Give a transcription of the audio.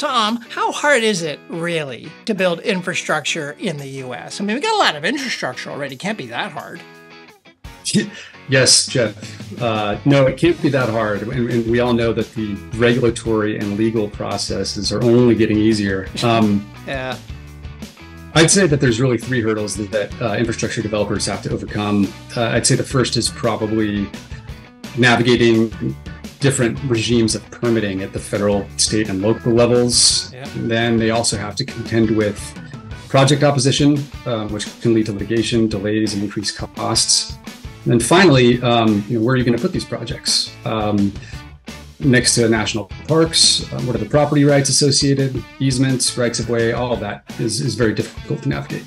Tom, how hard is it really to build infrastructure in the US? I mean, we got a lot of infrastructure already. It Can't be that hard. Yes, Geoff. Uh, no, it can't be that hard. And, and, we all know that the regulatory and legal processes are only getting easier. Um, yeah. I'd say that there's really three hurdles that, that uh, infrastructure developers have to overcome. Uh, I'd say the first is probably navigating different regimes of permitting at the federal, state, and local levels. Yeah. then they also have to contend with project opposition, um, which can lead to litigation, delays, and increased costs. And then finally, um, you know, where are you going to put these projects? Um, next to national parks, what are the property rights associated, easements, rights of way, all of that is, is very difficult to navigate.